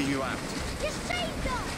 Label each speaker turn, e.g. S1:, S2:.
S1: helping you out. You saved us!